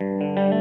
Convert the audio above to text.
Música